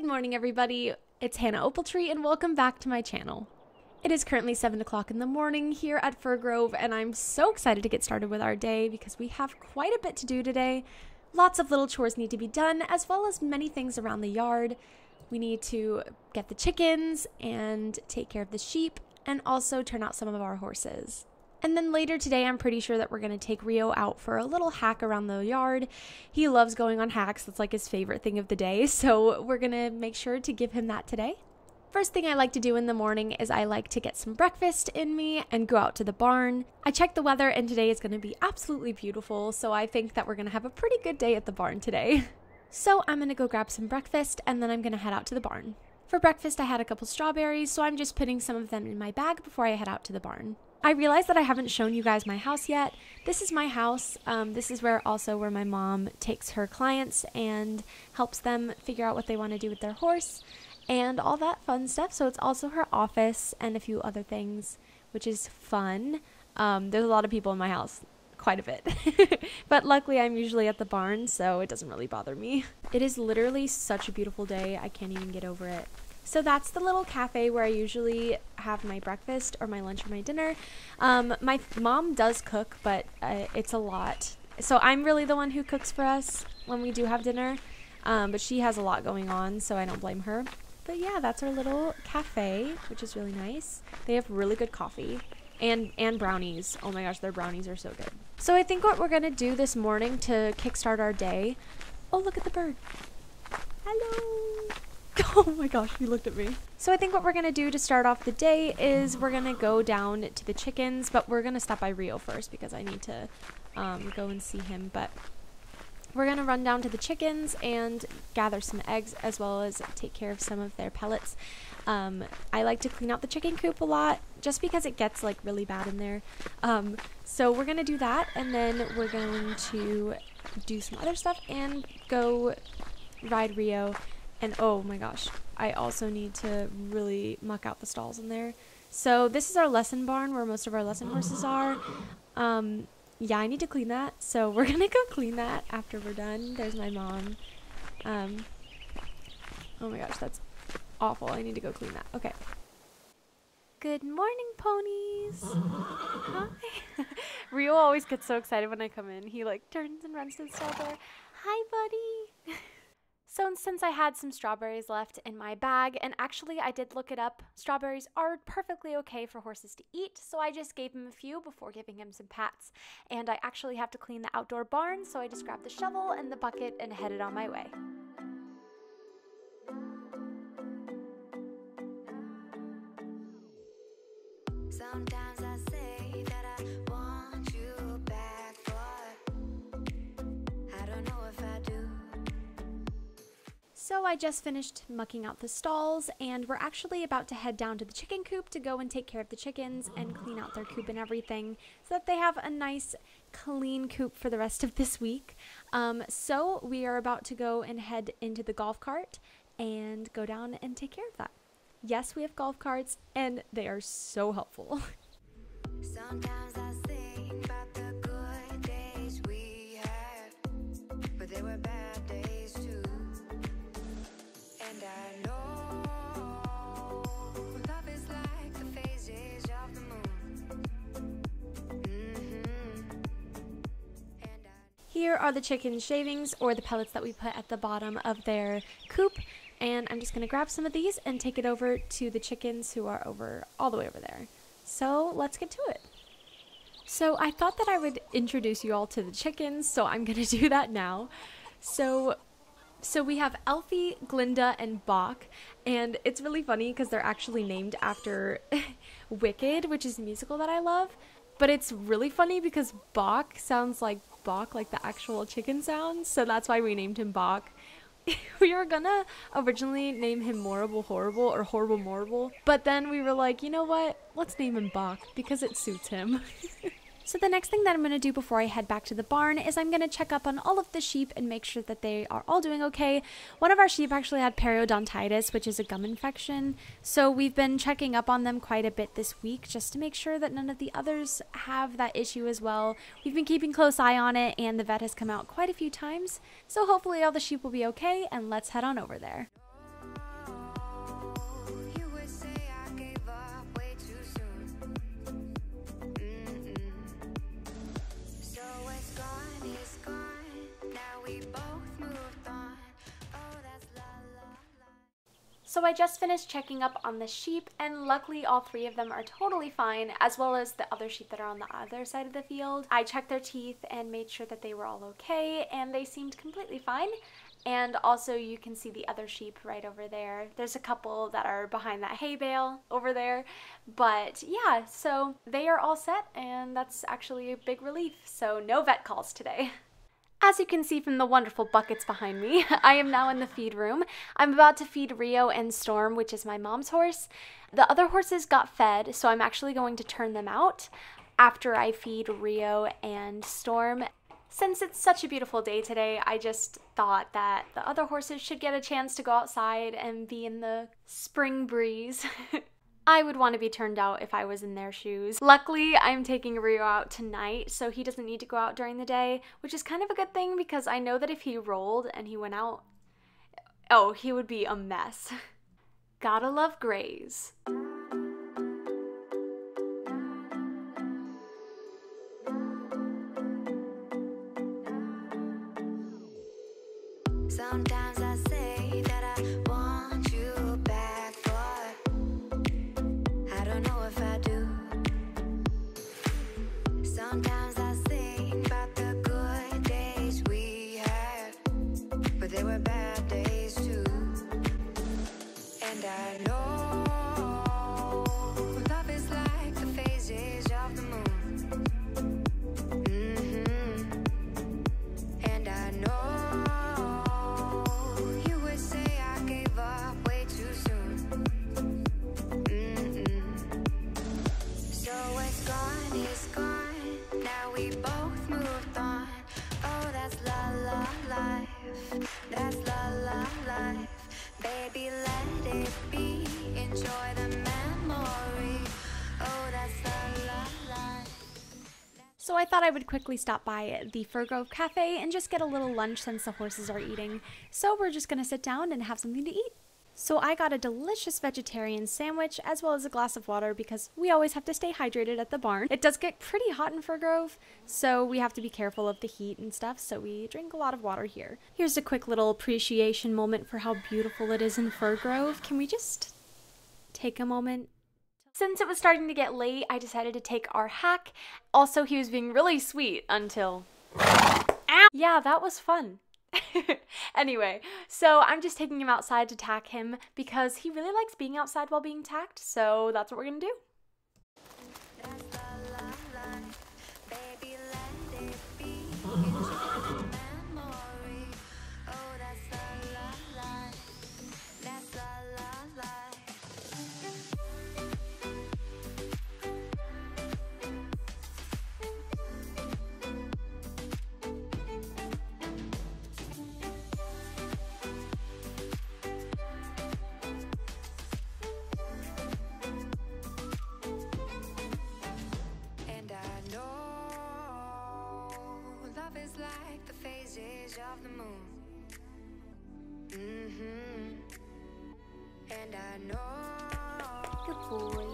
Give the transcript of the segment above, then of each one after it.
Good morning, everybody. It's Hannah Opaltree, and welcome back to my channel. It is currently 7 o'clock in the morning here at Fir Grove, and I'm so excited to get started with our day because we have quite a bit to do today. Lots of little chores need to be done, as well as many things around the yard. We need to get the chickens and take care of the sheep, and also turn out some of our horses. And then later today, I'm pretty sure that we're going to take Rio out for a little hack around the yard. He loves going on hacks, that's like his favorite thing of the day. So we're going to make sure to give him that today. First thing I like to do in the morning is I like to get some breakfast in me and go out to the barn. I checked the weather and today is going to be absolutely beautiful, so I think that we're going to have a pretty good day at the barn today. So I'm going to go grab some breakfast and then I'm going to head out to the barn. For breakfast, I had a couple strawberries, so I'm just putting some of them in my bag before I head out to the barn. I realized that I haven't shown you guys my house yet. This is my house. Um, this is where also where my mom takes her clients and helps them figure out what they want to do with their horse and all that fun stuff. So it's also her office and a few other things, which is fun. Um, there's a lot of people in my house, quite a bit. but luckily, I'm usually at the barn, so it doesn't really bother me. It is literally such a beautiful day. I can't even get over it. So that's the little cafe where I usually have my breakfast or my lunch or my dinner. Um, my mom does cook, but uh, it's a lot. So I'm really the one who cooks for us when we do have dinner. Um, but she has a lot going on, so I don't blame her. But yeah, that's our little cafe, which is really nice. They have really good coffee and and brownies. Oh my gosh, their brownies are so good. So I think what we're gonna do this morning to kickstart our day. Oh, look at the bird. Hello. Oh my gosh, he looked at me. So I think what we're gonna do to start off the day is we're gonna go down to the chickens, but we're gonna stop by Rio first because I need to um, go and see him. But we're gonna run down to the chickens and gather some eggs as well as take care of some of their pellets. Um, I like to clean out the chicken coop a lot just because it gets like really bad in there. Um, so we're gonna do that and then we're going to do some other stuff and go ride Rio and oh my gosh, I also need to really muck out the stalls in there. So this is our lesson barn where most of our lesson horses are. Um, yeah, I need to clean that. So we're gonna go clean that after we're done. There's my mom. Um, oh my gosh, that's awful. I need to go clean that. Okay. Good morning, ponies. Hi. Rio always gets so excited when I come in. He like turns and runs to the stall door. Hi, buddy. So, since I had some strawberries left in my bag, and actually I did look it up, strawberries are perfectly okay for horses to eat, so I just gave him a few before giving him some pats. And I actually have to clean the outdoor barn, so I just grabbed the shovel and the bucket and headed on my way. Sometimes I So I just finished mucking out the stalls, and we're actually about to head down to the chicken coop to go and take care of the chickens and clean out their coop and everything so that they have a nice clean coop for the rest of this week. Um, so we are about to go and head into the golf cart and go down and take care of that. Yes, we have golf carts, and they are so helpful. Sometimes Here are the chicken shavings or the pellets that we put at the bottom of their coop and I'm just going to grab some of these and take it over to the chickens who are over all the way over there. So let's get to it. So I thought that I would introduce you all to the chickens, so I'm going to do that now. So so we have Elfie, Glinda, and Bok, and it's really funny because they're actually named after Wicked, which is a musical that I love. But it's really funny because Bok sounds like Bok, like the actual chicken sounds, so that's why we named him Bok. we were gonna originally name him Morrible Horrible or Horrible Morrible, but then we were like, you know what? Let's name him Bok because it suits him. So the next thing that I'm going to do before I head back to the barn is I'm going to check up on all of the sheep and make sure that they are all doing okay. One of our sheep actually had periodontitis, which is a gum infection. So we've been checking up on them quite a bit this week just to make sure that none of the others have that issue as well. We've been keeping close eye on it and the vet has come out quite a few times. So hopefully all the sheep will be okay and let's head on over there. So I just finished checking up on the sheep, and luckily all three of them are totally fine, as well as the other sheep that are on the other side of the field. I checked their teeth and made sure that they were all okay, and they seemed completely fine. And also you can see the other sheep right over there. There's a couple that are behind that hay bale over there. But yeah, so they are all set and that's actually a big relief. So no vet calls today. As you can see from the wonderful buckets behind me, I am now in the feed room. I'm about to feed Rio and Storm, which is my mom's horse. The other horses got fed, so I'm actually going to turn them out after I feed Rio and Storm. Since it's such a beautiful day today, I just thought that the other horses should get a chance to go outside and be in the spring breeze. I would want to be turned out if I was in their shoes. Luckily, I'm taking Rio out tonight, so he doesn't need to go out during the day, which is kind of a good thing because I know that if he rolled and he went out, oh, he would be a mess. Gotta love grays. Sometimes I say thought I would quickly stop by the Fir Grove Cafe and just get a little lunch since the horses are eating. So we're just gonna sit down and have something to eat. So I got a delicious vegetarian sandwich as well as a glass of water because we always have to stay hydrated at the barn. It does get pretty hot in Fir Grove, so we have to be careful of the heat and stuff, so we drink a lot of water here. Here's a quick little appreciation moment for how beautiful it is in Fir Grove. Can we just take a moment since it was starting to get late, I decided to take our hack. Also, he was being really sweet until. Ow! Yeah, that was fun. anyway, so I'm just taking him outside to tack him because he really likes being outside while being tacked, so that's what we're gonna do. Know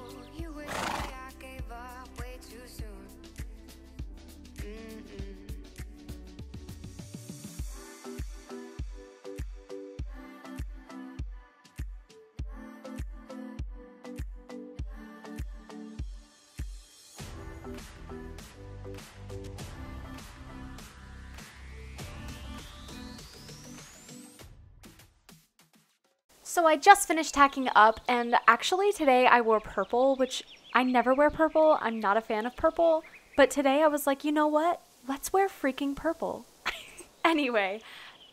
So I just finished tacking up, and actually today I wore purple, which I never wear purple. I'm not a fan of purple. But today I was like, you know what? Let's wear freaking purple. anyway,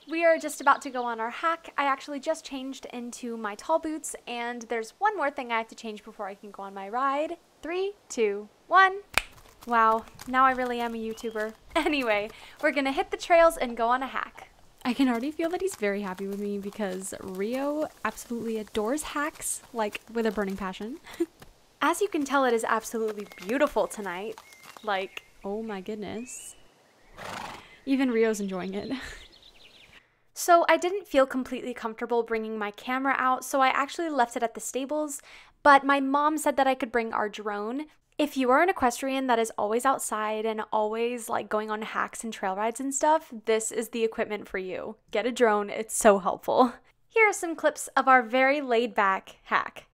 we are just about to go on our hack. I actually just changed into my tall boots, and there's one more thing I have to change before I can go on my ride. Three, two, one. Wow, now I really am a YouTuber. Anyway, we're gonna hit the trails and go on a hack. I can already feel that he's very happy with me because Rio absolutely adores hacks, like with a burning passion. As you can tell, it is absolutely beautiful tonight. Like, oh my goodness. Even Rio's enjoying it. So I didn't feel completely comfortable bringing my camera out, so I actually left it at the stables. But my mom said that I could bring our drone. If you are an equestrian that is always outside and always like going on hacks and trail rides and stuff, this is the equipment for you. Get a drone, it's so helpful. Here are some clips of our very laid back hack.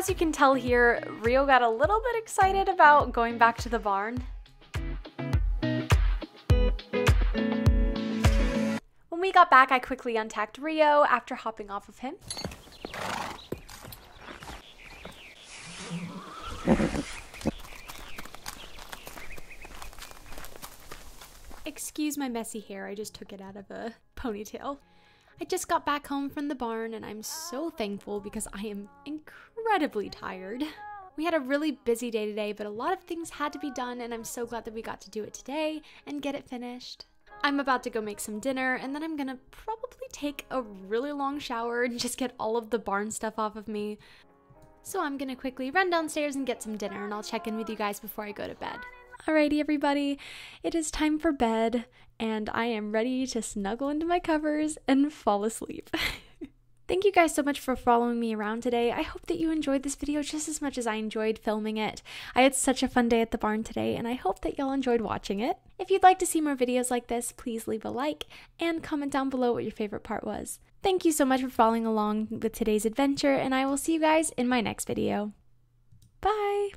As you can tell here, Rio got a little bit excited about going back to the barn. When we got back, I quickly untacked Rio after hopping off of him. Excuse my messy hair, I just took it out of a ponytail. I just got back home from the barn and I'm so thankful because I am incredibly tired. We had a really busy day today, but a lot of things had to be done, and I'm so glad that we got to do it today and get it finished. I'm about to go make some dinner, and then I'm gonna probably take a really long shower and just get all of the barn stuff off of me. So I'm gonna quickly run downstairs and get some dinner, and I'll check in with you guys before I go to bed. Alrighty, everybody, it is time for bed, and I am ready to snuggle into my covers and fall asleep. Thank you guys so much for following me around today. I hope that you enjoyed this video just as much as I enjoyed filming it. I had such a fun day at the barn today, and I hope that y'all enjoyed watching it. If you'd like to see more videos like this, please leave a like and comment down below what your favorite part was. Thank you so much for following along with today's adventure, and I will see you guys in my next video. Bye!